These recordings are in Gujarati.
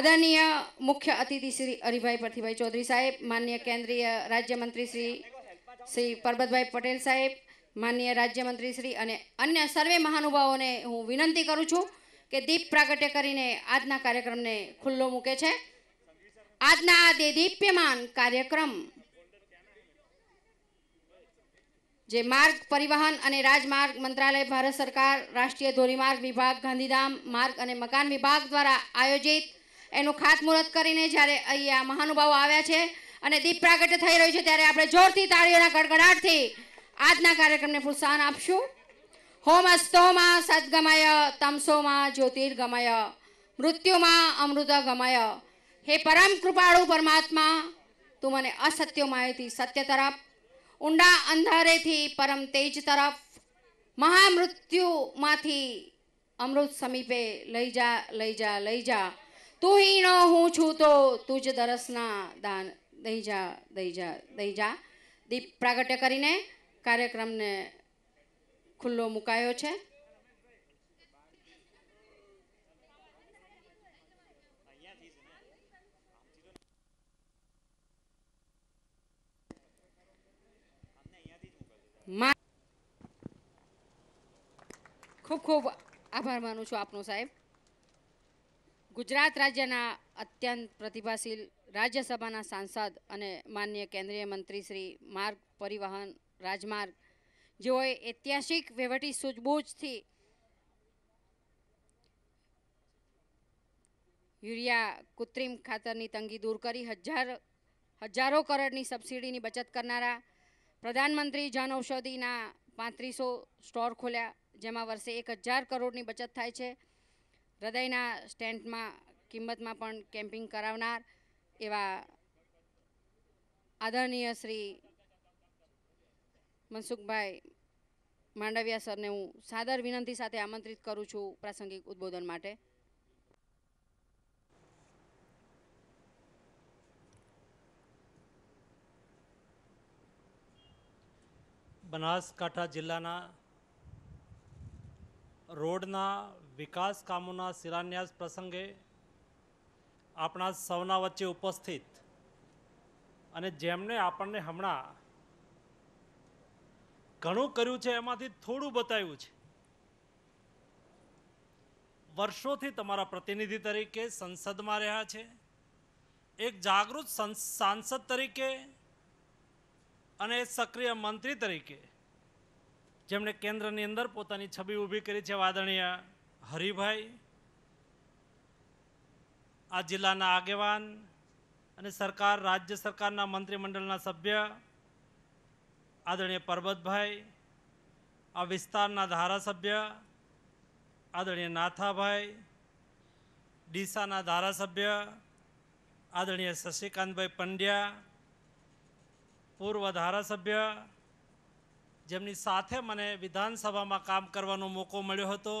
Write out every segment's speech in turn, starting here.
આદરણીય મુખ્ય અતિથિ શ્રી હરિભાઈ પરથીભાઈ ચૌધરી સાહેબ માન્ય કેન્દ્રીય રાજ્યમંત્રી શ્રી શ્રી પરબતભાઈ પટેલ સાહેબ માન્ય રાજ્યમંત્રી શ્રી અને અન્ય સર્વે મહાનુભાવોને હું વિનંતી કરું છું કે દીપ પ્રાગટ્ય કરીને આજના કાર્યક્રમને ખુલ્લો મૂકે છે. આજના આ દીપ્યમાન કાર્યક્રમ જે માર્ગ પરિવહન અને રાજમાર્ગ મંત્રાલય, ભારત સરકાર, રાષ્ટ્રીય ધોરીમાર્ગ વિભાગ, ગાંધીધામ માર્ગ અને મકાન વિભાગ દ્વારા આયોજિત એનું ખાતમુહૂર્ત કરીને જ્યારે અહીંયા મહાનુભાવો આવ્યા છે અને દીપ પ્રાગટ્ય થઈ રહ્યું છે, ત્યારે આપણે જોરથી તાળીઓના ગડગડાટથી આજના કાર્યક્રમને પ્રોત્સાહન આપશું. હોમ અસ્તોમાં સદગમય, તમસોમાં જ્યોતિર્ગમય, મૃત્યુમાં અમૃત ગમય હે પરમ કૃપાળુ પરમાત્મા, તું મને અસત્ય માહિતી સત્ય તરફ, ઊંડા અંધારેથી પરમ તેજ તરફ, મહામૃત્યુમાંથી અમૃત સમીપે લઈ જા લઈ જા લઈ જા. તું હીણો હું છું તો તું જ દરસના દાન દઈ જા દઈ જા દઈ જા દીપ પ્રાગટ્ય કરીને કાર્યક્રમને ખુલ્લો મુકાયો છે. ખૂબ ખૂબ આભાર માનું છું આપનો સાહેબ. ગુજરાત રાજ્યના અત્યંત પ્રતિભાશીલ રાજ્યસભાના સાંસદ અને માન્ય કેન્દ્રીય મંત્રી શ્રી માર્ગ પરિવહન રાજમાર્ગ, જેઓએ ઐતિહાસિક વહીવટી સૂઝબૂછથી યુરિયા કૃત્રિમ ખાતરની તંગી દૂર કરી હજાર, હજારો કરોડની સબસિડીની બચત કરનારા પ્રધાનમંત્રી જન ઔષધિના પાંત્રીસો સ્ટોર ખોલ્યા, જેમાં વર્ષે એક હજાર કરોડની બચત થાય છે. હૃદયના સ્ટેન્ટમાં, કિંમતમાં પણ કેમ્પિંગ કરાવનાર એવા આદરણીય શ્રી મનસુખભાઈ માંડવિયા સરને હું સાદર વિનંતી સાથે આમંત્રિત કરું છું પ્રાસંગિક ઉદ્બોધન માટે. બનાસકાંઠા જિલ્લાના રોડના વિકાસ કામોના શિલાન્યાસ પ્રસંગે આપણા સૌના વચ્ચે ઉપસ્થિત અને જેમણે આપણને હમણાં ઘણું કર્યું છે, એમાંથી થોડું બતાવ્યું છે. વર્ષોથી તમારા પ્રતિનિધિ તરીકે સંસદમાં રહ્યા છે, એક જાગૃત સંસ- સાંસદ તરીકે અને સક્રિય મંત્રી તરીકે જેમણે કેન્દ્રની અંદર પોતાની છબી ઊભી કરી છે આદરણીય હરિભાઈ, આ જિલ્લાના આગેવાન અને સરકાર, રાજ્ય સરકારના મંત્રીમંડળના સભ્ય, આદરણીય પરબતભાઈ, આ વિસ્તારના ધારાસભ્ય, આદરણીય નાથાભાઈ, ડીસાના ધારાસભ્ય, આદરણીય શશિકાંતભાઈ પંડ્યા, પૂર્વ ધારાસભ્ય, જેમની સાથે મને વિધાનસભામાં કામ કરવાનો મોકો મળ્યો હતો.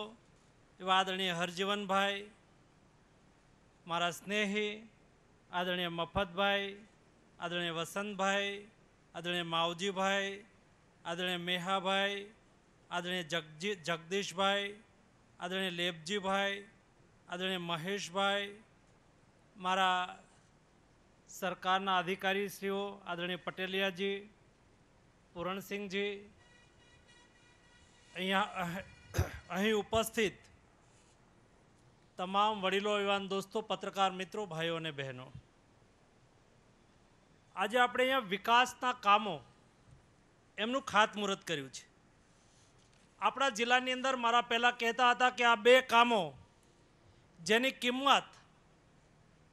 એવા આદરણીય હરજીવનભાઈ, મારા સ્નેહી, આદરણીય મફતભાઈ, આદરણીય વસંતભાઈ, આદરણીય માવજીભાઈ, આદરણીય મેહાભાઈ, આદરણીય જગજી, જગદીશભાઈ, આદરણીય લેપજીભાઈ આદરણીય મહેશભાઈ, મારા સરકારના અધિકારીશ્રીઓ, આદરણીય પટેલિયાજી, પૂરણસિંહજી, અહીંયા અહીં ઉપસ્થિત તમામ વડીલો યુવાન દોસ્તો, પત્રકાર મિત્રો, ભાઈઓ અને બહેનો. આજે આપણે અહીંયા વિકાસના કામો એમનું ખાતમુહૂર્ત કર્યું છે. આપણા જિલ્લાની અંદર મારા પહેલાં કહેતા હતા કે આ બે કામો જેની કિંમત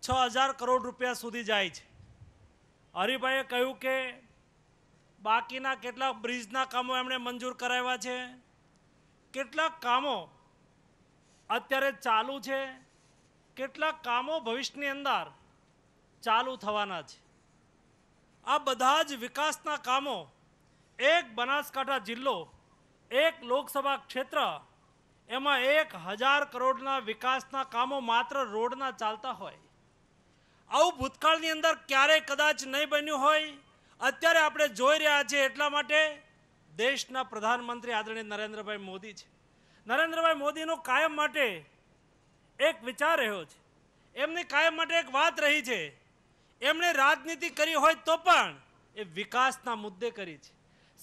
છ હજાર કરોડ રૂપિયા સુધી જાય છે. હરિભાઈએ કહ્યું કે બાકીના કેટલાક બ્રિજના કામો એમણે મંજૂર કરાવ્યા છે. કેટલાક કામો અત્યારે ચાલુ છે. કેટલાક કામો ભવિષ્યની અંદર ચાલુ થવાના છે. આ બધા જ વિકાસના કામો એક બનાસકાંઠા જિલ્લો, એક લોકસભા ક્ષેત્ર, એમાં એક હજાર કરોડના વિકાસના કામો માત્ર રોડના ચાલતા હોય. આવું ભૂતકાળની અંદર ક્યારેય કદાચ નહીં બન્યું હોય. અત્યારે આપણે જોઈ રહ્યા છીએ એટલા માટે દેશના પ્રધાનમંત્રી આદરણીય નરેન્દ્રભાઈ મોદી છે. નરેન્દ્રભાઈ મોદીનો કાયમ માટે એક વિચાર રહ્યો છે. એમની કાયમ માટે એક વાત રહી છે. એમણે રાજનીતિ કરી હોય તો પણ એ વિકાસના મુદ્દે કરી છે.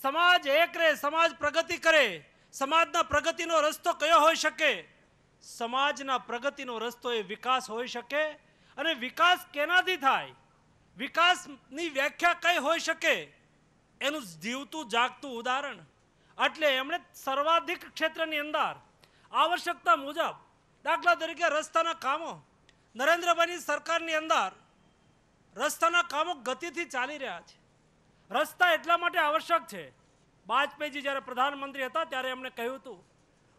સમાજ એક રહે, સમાજ પ્રગતિ કરે, સમાજના પ્રગતિનો રસ્તો કયો હોઈ શકે? સમાજના પ્રગતિનો રસ્તો એ વિકાસ હોઈ શકે અને વિકાસ કેનાથી થાય? વિકાસની વ્યાખ્યા કઈ હોઈ શકે? એનું જીવતું, જાગતું ઉદાહરણ. એટલે એમણે સર્વાધિક ક્ષેત્રની અંદર આવશ્યકતા મુજબ દાખલા તરીકે રસ્તાના કામો નરેન્દ્રભાઈની સરકારની અંદર રસ્તાના કામો ગતિથી ચાલી રહ્યા છે. રસ્તા એટલા માટે આવશ્યક છે. વાજપેયીજી જ્યારે પ્રધાનમંત્રી હતા ત્યારે એમણે કહ્યું હતું,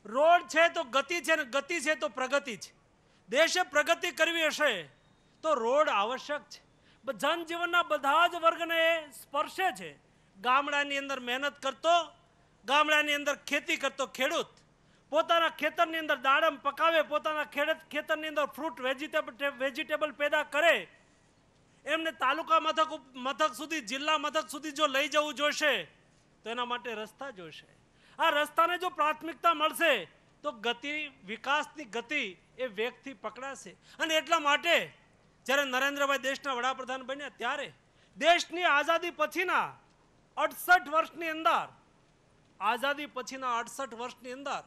રોડ છે તો ગતિ છે ને ગતિ છે તો પ્રગતિ છે. દેશે પ્રગતિ કરવી હશે તો રોડ આવશ્યક છે. જનજીવનના બધા જ વર્ગને સ્પર્શે છે. ગામડાની અંદર મહેનત કરતો ગામડાની અંદર ખેતી કરતો ખેડૂત, પોતાના ખેતરની અંદર દાડમ પકાવે, પોતાના ખેડૂત, ખેતરની અંદર ફ્રૂટ વેજીટેબલ વેજીટેબલ પેદા કરે, એમને તાલુકા મથક મથક સુધી, જિલ્લા મથક સુધી જો લઈ જવું જોઈશે તો એના માટે રસ્તા જોઈશે આ રસ્તાને જો પ્રાથમિકતા મળશે, તો ગતિ, વિકાસની ગતિ એ વેગથી પકડાશે. અને એટલા માટે જ્યારે નરેન્દ્રભાઈ દેશના વડાપ્રધાન બન્યા ત્યારે, દેશની આઝાદી પછીના અડસઠ વર્ષની અંદર આઝાદી પછીના અડસઠ વર્ષની અંદર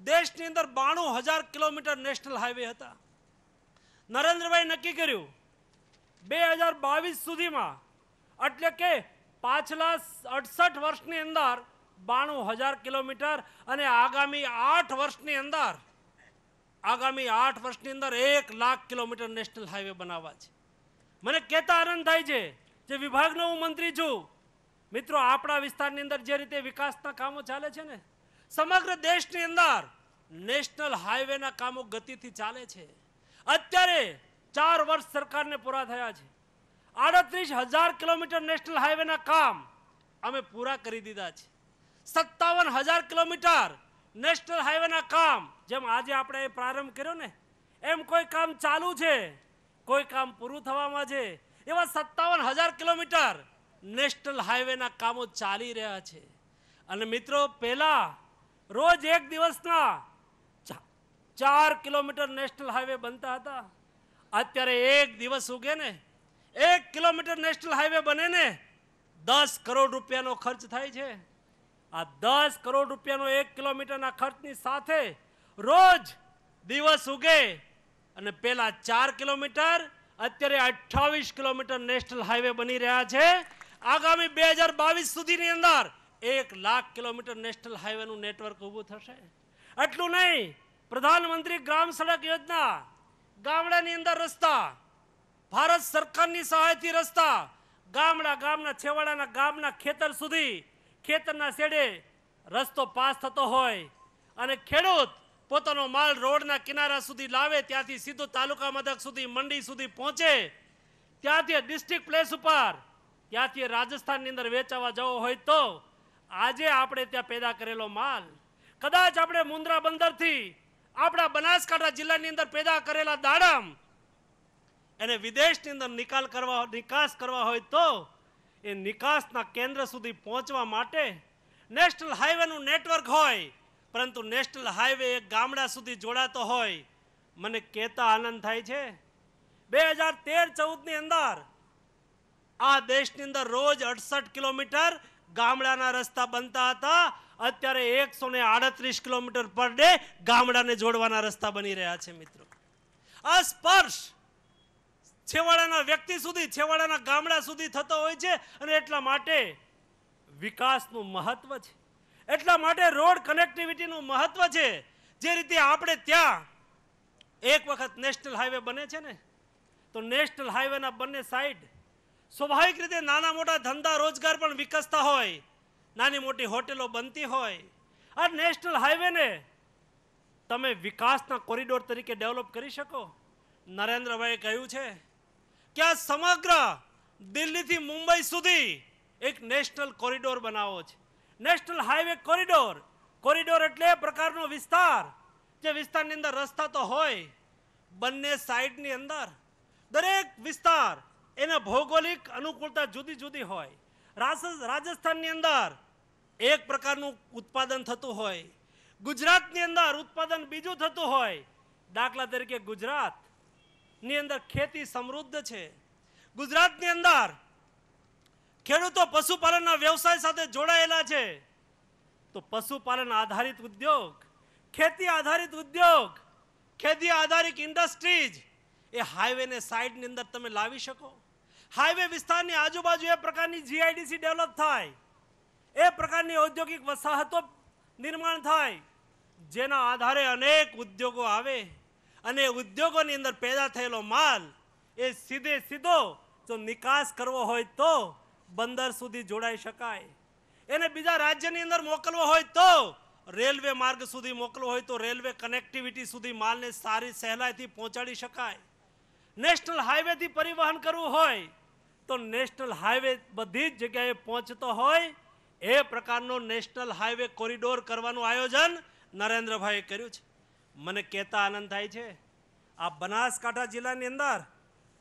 દેશની અંદર બાણું હજાર કિલોમીટર નેશનલ હાઈવે હતા. નરેન્દ્રભાઈ નક્કી કર્યું, બે હજાર બાવીસ સુધીમાં, એટલે કે પાછલા અડસઠ વર્ષની અંદર બાણું હજાર કિલોમીટર અને આગામી આઠ વર્ષની અંદર, આગામી આઠ વર્ષની અંદર એક લાખ કિલોમીટર નેશનલ હાઈવે બનાવવા છે. મને કહેતા આનંદ થાય છે, જે વિભાગનો હું મંત્રી છું મિત્રો, આપણા વિસ્તારની અંદર જે રીતે વિકાસના કામો ચાલે છે ને, સમગ્ર દેશની અંદર નેશનલ હાઈવેના કામો ગતિથી ચાલે છે. અત્યારે ચાર વર્ષ સરકારને પૂરા થયા છે. આડત્રીસ હજાર કિલોમીટર નેશનલ હાઈવેના કામ અમે પૂરા કરી દીધા છે. સત્તાવન હજાર કિલોમીટર નેશનલ હાઈવેના કામ જેમ આજે આપણે પ્રારંભ કર્યો ને, એમ કોઈ કામ ચાલુ છે, કોઈ કામ પૂરું થવામાં છે. એવા સત્તાવન હજાર કિલોમીટર નેશનલ હાઈવેના કામો ચાલી રહ્યા છે. અને મિત્રો, પહેલાં રોજ એક દિવસના ચાર કિલોમીટર નેશનલ હાઈવે બનતા હતા. અત્યારે એક દિવસ ઉગે ને, એક કિલોમીટર નેશનલ હાઈવે બને ને, દસ કરોડ રૂપિયાનો ખર્ચ થાય છે. આ દસ કરોડ રૂપિયાનો એક કિલોમીટરના ખર્ચની સાથે રોજ દિવસ ઉગે અને પેલા ચાર કિલોમીટર, અત્યારે અઠ્ઠાવીસ કિલોમીટર નેશનલ હાઈવે બની રહ્યા છે. આગામી બે હજાર બાવીસ સુધીની અંદર એક લાખ કિલોમીટર નેશનલ હાઈવેનું નેટવર્ક ઊભું થશે. એટલું નહીં, પ્રધાનમંત્રી ગ્રામ સડક યોજના, ગામડાની અંદર રસ્તા, ભારત સરકારની સહાયથી રસ્તા, ગામડા ગામના છેવાડાના ગામના ખેતર સુધી, ખેતરના શેડે રસ્તો પાસ થતો હોય અને ખેડૂત પોતાનો માલ રોડના કિનારા સુધી લાવે, ત્યાંથી સીધો તાલુકા મથક સુધી, મંડી સુધી પહોંચે, ત્યાંથી ડિસ્ટ્રિક્ટ પ્લેસ ઉપર ત્યાંથી રાજસ્થાનની અંદર વેચાવા જવો હોય તો આજે આપણે ત્યાં પેદા કરેલો માલ. કદાચ આપણે મુન્દ્રા બંદરથી આપણા બનાસકાંઠા જિલ્લાની અંદર પેદા કરેલા દાડમ એને વિદેશની અંદર નિકાલ કરવા, નિકાસ કરવા હોય તો એ નિકાસના કેન્દ્ર સુધી પહોંચવા માટે નેશનલ હાઈવેનું નેટવર્ક હોય. પરંતુ નેશનલ હાઈવે એક ગામડા સુધી જોડાતો હોય. મને કહેતા આનંદ થાય છે. બે હજાર તેર ચૌદની અંદર આ દેશની અંદર રોજ અડસઠ કિલોમીટર ગામડાના રસ્તા બનતા હતા. અત્યારે એકસો ને આડત્રીસ કિલોમીટર પર ડે ગામડાને જોડવાના રસ્તા બની રહ્યા છે મિત્રો. આ સ્પર્શ છેવાડાના વ્યક્તિ સુધી, છેવાડાના ગામડા સુધી થતો હોય છે અને એટલા માટે વિકાસનું મહત્વ છે. એટલા માટે રોડ કનેક્ટિવિટીનું મહત્વ છે. જે રીતે આપણે ત્યાં એક વખત નેશનલ હાઈવે બને છે ને? તો નેશનલ હાઈવેના બંને સાઈડ સ્વાભાવિક રીતે નાના મોટા ધંધા રોજગાર પણ વિકસતા હોય, નાની મોટી હોટેલો બનતી હોય. આ નેશનલ હાઈવેને તમે વિકાસના કોરિડોર તરીકે ડેવલપ કરી શકો. નરેન્દ્રભાઈએ કહ્યું છે કે આ સમગ્ર દિલ્હીથી મુંબઈ સુધી એક નેશનલ કોરિડોર બનાવો છે. નેશનલ હાઈવે કોરિડોર કોરિડોર એટલે પ્રકારનો વિસ્તાર, જે વિસ્તારની અંદર રસ્તા તો હોય, બંને સાઈડની અંદર દરેક વિસ્તાર એના ભૌગોલિક અનુકૂળતા જુદી જુદી હોય. રાજસ્થાનની અંદર એક પ્રકારનું ઉત્પાદન થતું હોય. ગુજરાતની અંદર ઉત્પાદન બીજું થતું હોય. દાખલા તરીકે ગુજરાતની અંદર ખેતી સમૃદ્ધ છે. ગુજરાતની અંદર ખેડૂતો પશુપાલનના વ્યવસાય સાથે જોડાયેલા છે. તો પશુપાલન આધારિત ઉદ્યોગ, ખેતી આધારિત ઉદ્યોગ, ખેતી આધારિત ઇન્ડસ્ટ્રીઝ એ હાઈવેને સાઈડની અંદર તમે લાવી શકો. હાઈવે વિસ્તારની આજુબાજુ એ પ્રકારની જીઆઈડીસી ડેવલપ થાય. એ પ્રકારની ઔદ્યોગિક વસાહતો નિર્માણ થાય. જેના આધારે અનેક ઉદ્યોગો આવે અને ઉદ્યોગોની અંદર પેદા થયેલો માલ એ સીધે સીધો જો નિકાસ કરવો હોય તો બંદર સુધી જોડાઈ શકાય. એને બીજા રાજ્યની અંદર મોકલવો હોય તો રેલવે માર્ગ સુધી મોકલવો હોય તો રેલવે કનેક્ટિવિટી સુધી માલને સારી સહેલાઈથી પહોંચાડી શકાય. નેશનલ હાઈવેથી પરિવહન કરવું હોય તો નેશનલ હાઈવે બધી જ જગ્યાએ પહોંચતો હોય એ પ્રકારનો નેશનલ હાઈવે કોરિડોર કરવાનું આયોજન નરેન્દ્રભાઈએ કર્યું છે. મને કહેતા આનંદ થાય છે. આ બનાસકાંઠા જિલ્લાની અંદર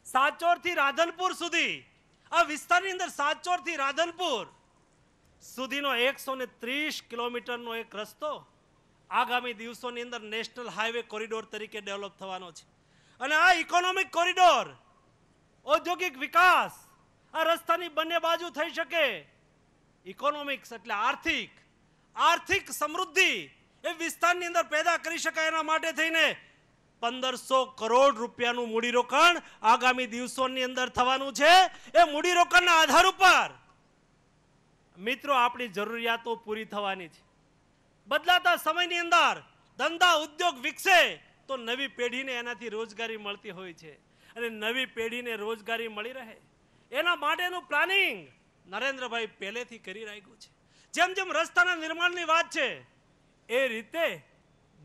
સાચોરથી રાધનપુર સુધી, આ વિસ્તારની અંદર સાચોરથી રાધનપુર સુધીનો એકસો ને ત્રીસ કિલોમીટરનો એક રસ્તો આગામી દિવસોની અંદર નેશનલ હાઈવે કોરિડોર તરીકે ડેવલપ થવાનો છે. અને આ ઇકોનોમિક કોરિડોર ઔદ્યોગિક વિકાસ આ રસ્તાની બંને બાજુ થઈ શકે. ઇકોનોમિક્સ એટલે આર્થિક. આર્થિક સમૃદ્ધિ એ વિસ્તારની અંદર પેદા કરી શકાય એના માટે થઈને પંદરસો કરોડ રૂપિયાનું મૂડીરોકાણ આગામી દિવસોની અંદર થવાનું છે. એ મૂડીરોકાણના આધાર ઉપર મિત્રો, આપણી જરૂરિયાતો પૂરી થવાની છે. બદલાતા સમયની અંદર ધંધા ઉદ્યોગ વિકસે તો નવી પેઢીને એનાથી રોજગારી મળતી હોય છે. અને નવી પેઢીને રોજગારી મળી રહે. એના માટેનું પ્લાનિંગ. નરેન્દ્રભાઈ પહેલેથી કરી રાખ્યું છે. જેમ જેમ રસ્તાના નિર્માણની વાત છે, એ રીતે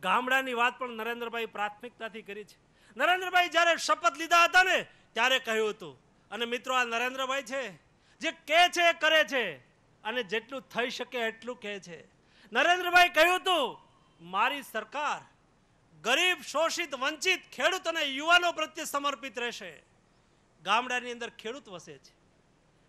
ગામડાની વાત પણ નરેન્દ્રભાઈ પ્રાથમિકતાથી કરી છે. નરેન્દ્રભાઈ જ્યારે શપથ લીધા હતા ને, ત્યારે કહ્યું હતું, અને મિત્રો, આ નરેન્દ્રભાઈ છે, જે કહે છે કરે છે, અને જેટલું થઈ શકે એટલું કહે છે. નરેન્દ્રભાઈ કહ્યું હતું, મારી સરકાર ગરીબ, શોષિત, વંચિત ખેડૂત અને યુવાનો પ્રત્યે સમર્પિત રહેશે. ગામડાની અંદર ખેડૂત વસે છે.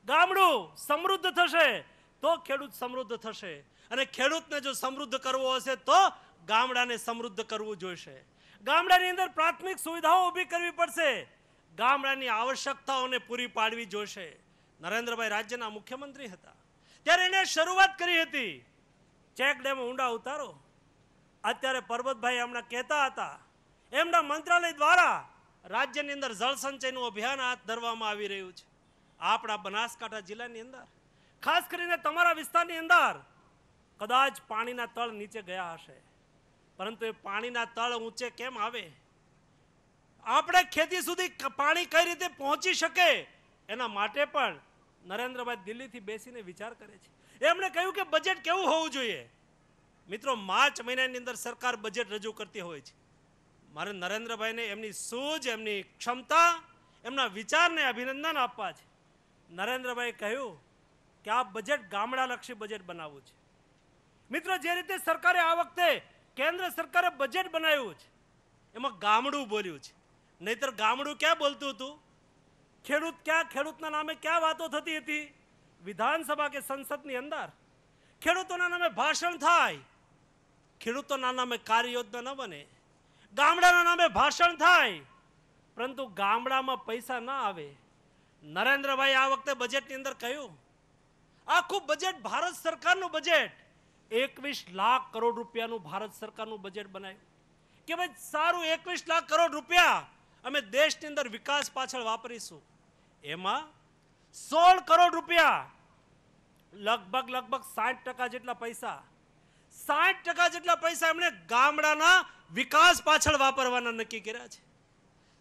ગામડું સમૃદ્ધ થશે તો ખેડૂત સમૃદ્ધ થશે. અને ખેડૂતને જો સમૃદ્ધ કરવો હશે તો ગામડાને સમૃદ્ધ કરવું જોઈશે. ગામડાની અંદર પ્રાથમિક સુવિધાઓ ઊભી કરવી પડશે. ગામડાની આવશ્યકતાઓને પૂરી પાડવી જોઈશે. નરેન્દ્રભાઈ રાજ્યના મુખ્યમંત્રી હતા. ત્યારે એને શરૂઆત કરી હતી. ચેક ડેમ ઊંડા ઉતારો. અત્યારે પરબતભાઈ હમણાં કહેતા હતા. એમના મંત્રાલય દ્વારા રાજ્યની અંદર જળ સંચયનું અભિયાન હાથ ધરવામાં આવી રહ્યું છે. આપણા બનાસકાંઠા જિલ્લાની અંદર. ખાસ કરીને તમારા વિસ્તારની અંદર કદાચ પાણીના તળ નીચે ગયા હશે. પરંતુ એ પાણીના તળ ઊંચે કેમ આવે? આપણે ખેતી સુધી પાણી કઈ રીતે પહોંચી શકે? એના માટે પણ નરેન્દ્રભાઈ દિલ્હીથી બેસીને વિચાર કરે છે. એમણે કહ્યું કે બજેટ કેવું હોવું જોઈએ? મિત્રો, માર્ચ મહિનાની અંદર સરકાર બજેટ રજૂ કરતી હોય છે. મારે નરેન્દ્રભાઈને એમની સૂઝ, એમની ક્ષમતા, એમના વિચારને અભિનંદન આપવા છે. નરેન્દ્રભાઈ કહ્યું કે આ બજેટ ગામડાલક્ષી બજેટ બનાવવું છે. મિત્રો, જે રીતે સરકારે આ વખતે કેન્દ્ર સરકારે બજેટ બનાવ્યું છે, એમાં ગામડું બોલ્યું છે. નહીતર ગામડું ક્યાં બોલતું હતું? ખેડૂત ક્યાં, ખેડૂતના નામે ક્યાં વાતો થતી હતી? વિધાનસભા કે સંસદની અંદર? ખેડૂતોના નામે ભાષણ થાય. ખેડૂતોના નામે કાર્ય યોજના ન બને. ગામડાના નામે ભાષણ થાય. પરંતુ ગામડામાં પૈસા ના આવે. નરેન્દ્રભાઈ આ વખતે બજેટની અંદર કહ્યું, આખું બજેટ ભારત સરકારનું બજેટ એકવીસ લાખ કરોડ રૂપિયાનું ભારત સરકારનું બજેટ બનાવ્યું. કે ભાઈ, સારું એકવીસ લાખ કરોડ રૂપિયા અમે દેશની અંદર વિકાસ પાછળ વાપરીશું. એમાં સોળ કરોડ રૂપિયા, લગભગ લગભગ સાઠ ટકા જેટલા પૈસા સાઠ ટકા જેટલા પૈસા એમણે ગામડાના વિકાસ પાછળ વાપરવાના નક્કી કર્યા છે.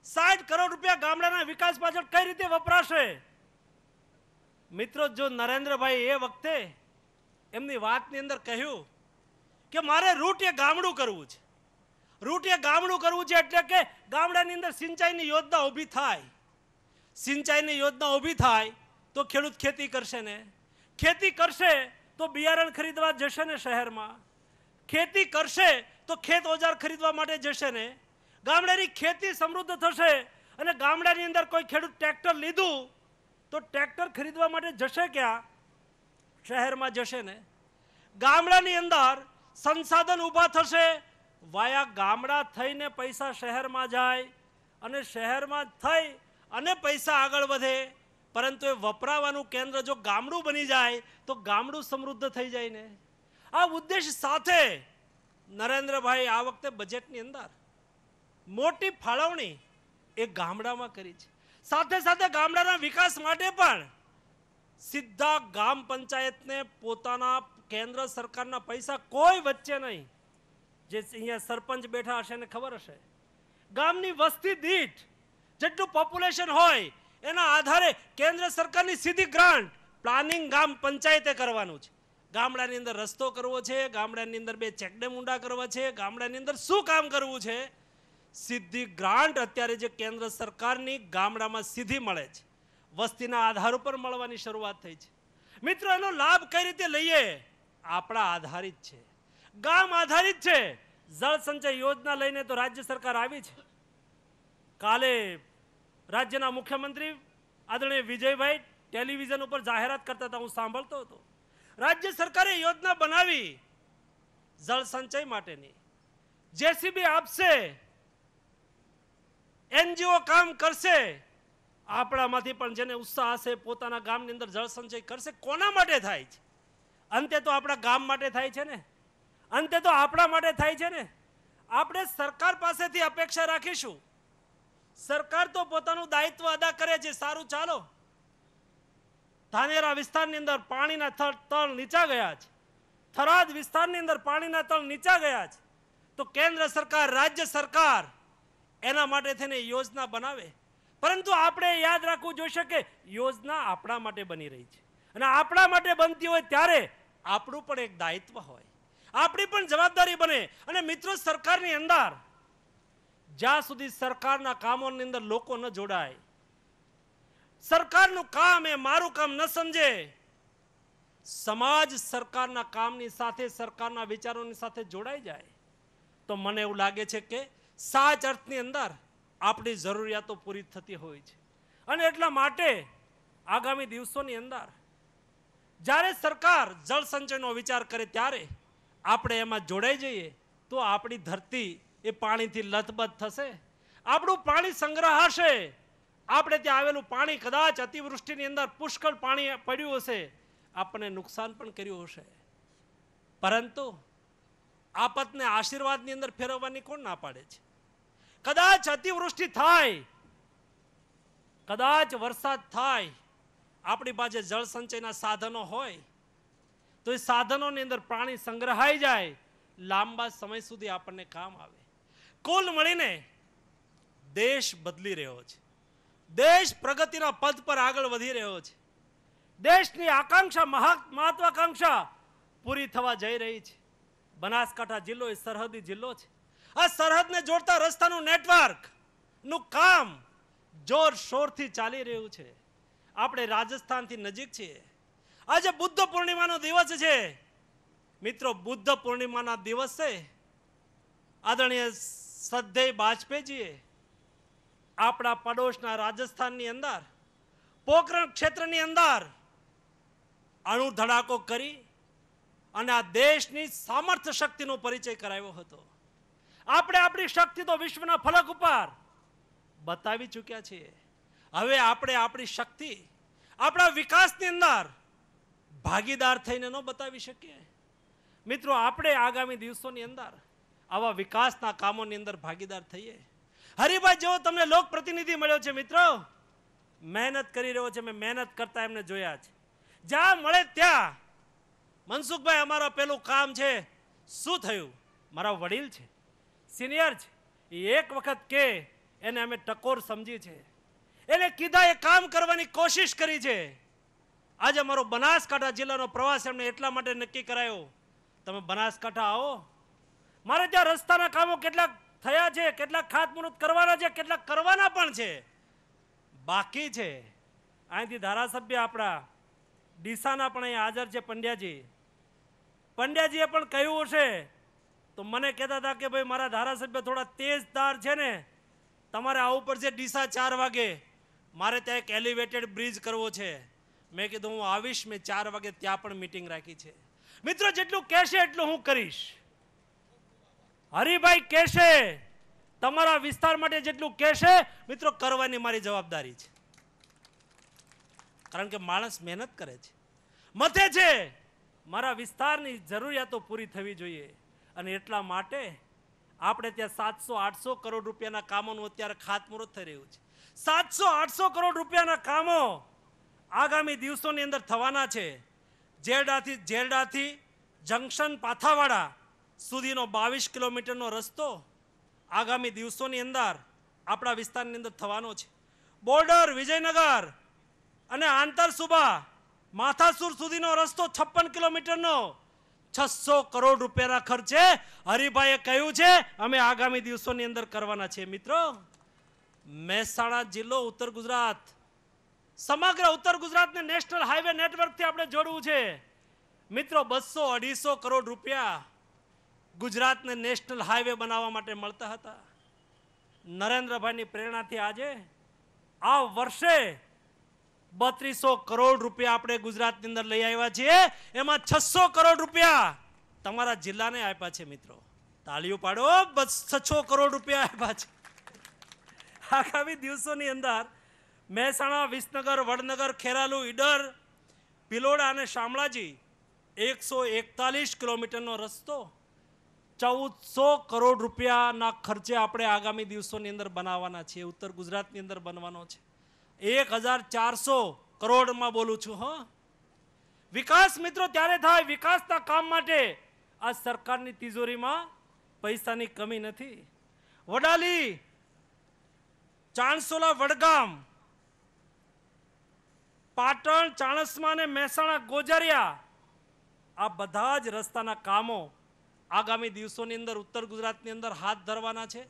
સાઠ કરોડ રૂપિયા ગામડાના વિકાસ પાછળ કઈ રીતે વપરાશે? મિત્રો, જો નરેન્દ્રભાઈ એ વખતે એમની વાતની અંદર કહ્યું કે મારે રૂટ ગામડું કરવું છે. રૂટ ગામડું કરવું છે એટલે કે ગામડાની અંદર સિંચાઈની યોજના ઊભી થાય. સિંચાઈની યોજના ઊભી થાય તો ખેડૂત ખેતી કરશે ને? ખેતી કરશે તો બિયારણ ખરીદવા જશે ને શહેરમાં? ખેતી કરશે તો ખેત ઓજાર ખરીદવા માટે જશે ને? ગામડાની ખેતી સમૃદ્ધ થશે અને ગામડાની અંદર કોઈ ખેડૂત ટ્રેક્ટર લીધું તો ટ્રેક્ટર ખરીદવા માટે જશે ક્યાં? શહેરમાં જશે ને? ગામડાની અંદર સંસાધન ઊભા થશે, વાયા ગામડા થઈને પૈસા શહેરમાં જાય અને શહેરમાં થઈ અને પૈસા આગળ વધે. પરંતુ એ વપરાવાનું કેન્દ્ર જો ગામડું બની જાય, તો ગામડું સમૃદ્ધ થઈ જાય ને. આ ઉદ્દેશ સાથે નરેન્દ્રભાઈ આ વખતે બજેટની અંદર મોટી ફાળવણી એ ગામડામાં કરી છે. સાથે સાથે ગામડાના વિકાસ માટે પણ સીધા ગામ પંચાયતને પોતાના કેન્દ્ર સરકારના પૈસા કોઈ વચ્ચે નહીં. જે અહીંયા સરપંચ બેઠા હશે ને ખબર હશે. ગામની વસ્તી દીઠ જેટલું પોપ્યુલેશન હોય એના આધારે કેન્દ્ર સરકારની સીધી ગ્રાન્ટ પ્લાનિંગ ગામ પંચાયતે કરવાનું છે. ગામડાની અંદર રસ્તો કરવો છે, ગામડાની અંદર બે ચેકડેમ ઊંડા કરવા છે, ગામડાની અંદર શું કામ કરવું છે? સીધી ગ્રાન્ટ અત્યારે જે કેન્દ્ર સરકારની ગામડામાં સીધી મળે છે. વસ્તીના આધાર ઉપર મળવાની શરૂઆત થઈ છે. મિત્રો, એનો લાભ કઈ રીતે લઈએ? આપણા આધારિત છે. ગામ આધારિત છે. જળ સંચય યોજના લઈને તો રાજ્ય સરકાર આવી છે. કાલે રાજ્યના મુખ્યમંત્રી આદરણીય વિજયભાઈ ટેલિવિઝન ઉપર જાહેરાત કરતા હતા, હું સાંભળતો હતો. રાજ્ય સરકારે યોજના બનાવી જળ સંચય માટેની. જેસીબી આપશે, એનજીઓ કામ કરશે, આપણામાંથી પણ જેને ઉત્સાહ હશે પોતાના ગામની અંદર જળ સંચય કરશે, કોના માટે થાય છે? અંતે તો આપણા ગામ માટે થાય છે ને? અંતે તો આપણા માટે થાય છે ને? આપણે સરકાર પાસેથી અપેક્ષા રાખીશું. સરકાર તો પોતાનું દાયિત્વ અદા કરે છે. સારું ચાલો. ધાનેરા વિસ્તારની અંદર પાણીના તળ નીચા ગયા છે. થરાદ વિસ્તારની અંદર પાણીના તળ નીચા ગયા છે. તો કેન્દ્ર સરકાર, રાજ્ય સરકાર એના માટે થઈને યોજના બનાવે. પરંતુ આપણે યાદ રાખવું જોઈશે કે યોજના આપણા માટે બની રહી છે. અને આપણા માટે બનતી હોય ત્યારે આપણું પણ એક દાયિત્વ હોય. આપણી પણ જવાબદારી બને. અને મિત્રો, સરકારની અંદર જ્યાં સુધી સરકારના કામોની અંદર લોકો ન જોડાય, સરકારનું કામ એ મારું કામ ન સમજે, સમાજ સરકારના કામની સાથે, સરકારના વિચારોની સાથે જોડાઈ જાય, તો મને એવું લાગે છે કે સાચ અર્થની અંદર આપણી જરૂરિયાતો પૂરી થતી હોય છે. અને એટલા માટે આગામી દિવસોની અંદર જ્યારે સરકાર જળ સંચયનો વિચાર કરે ત્યારે આપણે એમાં જોડાઈ જઈએ તો આપણી ધરતી એ પાણીથી લથબથ થશે. આપણું પાણી સંગ્રહાશે. આપણે ત્યાં આવેલું પાણી કદાચ અતિવૃષ્ટિની અંદર પુષ્કળ પાણી પડ્યું હશે. આપણને નુકસાન પણ કર્યું હશે. પરંતુ આપતને આશીર્વાદની અંદર ફેરવવાની કોણ ના પાડે છે? કદાચ અતિવૃષ્ટિ થાય, કદાચ વરસાદ થાય, આપણી પાસે જળ સંચયના સાધનો હોય, તો એ સાધનોની અંદર પાણી સંગ્રહાઈ જાય. લાંબા સમય સુધી આપણને કામ આવે. કુલ મળીને દેશ બદલી રહ્યો છે. દેશ પ્રગતિના પદ પર આગળ વધી રહ્યો છે. દેશની આકાંક્ષા મહા, મહત્વાકાંક્ષા પૂરી થવા જઈ રહી છે. બનાસકાંઠા જિલ્લો એ સરહદી જિલ્લો છે. આ સરહદને જોડતા રસ્તાનું નેટવર્કનું કામ જોર શોરથી ચાલી રહ્યું છે. આપણે રાજસ્થાનથી નજીક છીએ. આજે બુદ્ધ પૂર્ણિમાનો દિવસ છે. મિત્રો, બુદ્ધ પૂર્ણિમાના દિવસે આદરણીય શ્રદ્ધેય બાજપેયીએ આપણા પડોશના રાજસ્થાનની અંદર પોકરણ ક્ષેત્રની અંદર અણુ ધડાકો કરી અને આ દેશની સામર્થ્ય શક્તિનો પરિચય કરાવ્યો હતો. આપણે આપણી શક્તિ તો વિશ્વના ફલક ઉપર બતાવી ચૂક્યા છીએ. હવે આપણે આપણી શક્તિ, આપણા વિકાસની અંદર ભાગીદાર થઈને ન બતાવી શકીએ. મિત્રો, આપણે આગામી દિવસોની અંદર આવા વિકાસના કામોની અંદર ભાગીદાર થઈએ. હરિભાઈ, જેવો તમને લોક પ્રતિનિધિ મળ્યો છે મિત્રો, મહેનત કરી રહ્યો છે, મેં મહેનત કરતા એમને જોયા છે. જ્યાં મળે ત્યાં મનસુખભાઈ, અમારો પેલું કામ છે, શું થયું? મારા વડીલ છે, સિનિયર છે. એ એક વખત કે એને અમે ટકોર સમજી છે. એને કીધા, એ કામ કરવાની કોશિશ કરી છે. આજે મારો બનાસકાંઠા જિલ્લાનો પ્રવાસ એમને એટલા માટે નક્કી કરાયો. તમે બનાસકાંઠા આવો મારે ત્યાં રસ્તાના કામો કેટલાક થયા છે, કેટલાક ખાતમુહૂર્ત કરવાના છે, કેટલાક કરવાના પણ છે. બાકી છે, અહીંથી ધારાસભ્ય આપણા ડીસાના પણ અહીં હાજર છે પંડ્યાજી. પંડ્યાજીએ પણ કહ્યું હશે, તો મને કહેતા હતા કે ભાઈ મારા ધારાસભ્ય થોડા તેજદાર છે ને, તમારે આવવું પડશે ડીસા ચાર વાગે. મારે ત્યાં એક એલિવેટેડ બ્રિજ કરવો છે. મેં કીધું, હું આવીશ, મેં ચાર વાગે ત્યાં પણ મિટિંગ રાખી છે. મિત્રો, જેટલું કહેશે એટલું હું કરીશ. હરિભાઈ કહેશે, તમારા વિસ્તાર માટે જેટલું કહેશે, મિત્રો, કરવાની મારી જવાબદારી છે. કારણ કે માણસ મહેનત કરે છે. મથે છે, મારા વિસ્તારની જરૂરિયાતો પૂરી થવી જોઈએ અને એટલા માટે આપણે ત્યાં સાતસો, આઠસો કરોડ રૂપિયાના કામોનું અત્યારે ખાતમુહૂર્ત થઈ રહ્યું છે. સાતસો, આઠસો કરોડ રૂપિયાના કામો આગામી દિવસોની અંદર થવાના છે. જેરડાથી જેરડાથી જંકશન પાથાવાડા સુધીનો બાવીસ કિલોમીટરનો રસ્તો આગામી દિવસોની અંદર આપણા વિસ્તારની અંદર થવાનો છે. બોર્ડર વિજયનગર અને આંતરસુબા માથાસુર સુધીનો રસ્તો છપ્પન કિલોમીટરનો છસો કરોડ રૂપિયાના ખર્ચે હરિભાઈએ કહ્યું છે, અમે આગામી દિવસોની અંદર કરવાના છે મિત્રો, મહેસાણા જિલ્લો ઉત્તર ગુજરાત, સમગ્ર ઉત્તર ગુજરાતને નેશનલ હાઈવે નેટવર્કથી આપણે જોડવું છે. મિત્રો, બસો અઢીસો કરોડ રૂપિયા ગુજરાતને નેશનલ હાઈવે બનાવવા માટે મળતા હતા. નરેન્દ્રભાઈની પ્રેરણાથી આજે આ વર્ષે બત્રીસો કરોડ રૂપિયા આપણે ગુજરાતની અંદર લઈ આવ્યા છીએ. એમાં છસો કરોડ રૂપિયા તમારા જિલ્લાને આપ્યા છે મિત્રો. તાળીઓ પાડો, બસ છસો કરોડ રૂપિયા આપ્યા છે. આગામી દિવસોની અંદર મહેસાણા, વિસનગર, વડનગર, ખેરાલુ, ઈડર, ભિલોડા અને શામળાજી એકસો એકતાલીસ કિલોમીટરનો રસ્તો ચૌદસો કરોડ રૂપિયાના ખર્ચે આપણે આગામી દિવસોની અંદર બનાવવાના છીએ, ઉત્તર ગુજરાતની અંદર બનવાનો છે. એક હજાર ચારસો કરોડમાં બોલું છું, હા. વિકાસ મિત્રો, ત્યારે થાય વિકાસના કામ માટે આ સરકારની તિજોરીમાં પૈસાની કમી નથી. વડાલી, ચાણસોલા વડગામ, પાટણ, ચાણસમા અને મહેસાણા, ગોજરિયા, આ બધા જ રસ્તાના કામો આગામી દિવસોની અંદર, ઉત્તર ગુજરાતની અંદર હાથ ધરવાના છે.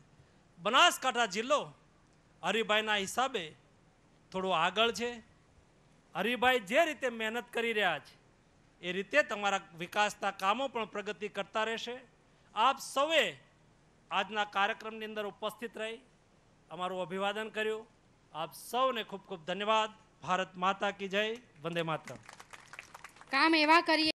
બનાસકાંઠા જિલ્લો, હરિભાઈના હિસાબે થોડું આગળ છે. હરિભાઈ જે રીતે મહેનત કરી રહ્યા છે, એ રીતે તમારા વિકાસના કામો પણ પ્રગતિ કરતા રહેશે. આપ સૌએ આજના કાર્યક્રમની અંદર ઉપસ્થિત રહી. અમારું અભિવાદન કર્યું. આપ સૌને ખૂબ ખૂબ ધન્યવાદ. ભારત માતા કી જય. વંદે માતરમ. કામ એવા કરીએ